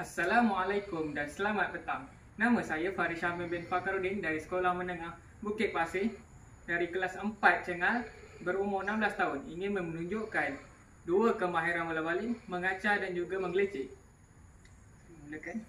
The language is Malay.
Assalamualaikum dan selamat petang. Nama saya Faris Syamil bin Fakarudin dari Sekolah Menengah Bukit Pasir dari kelas 4 Cengal berumur 16 tahun ingin menunjukkan dua kemahiran bola baling, mengacah dan juga menggelecek. Mulakan.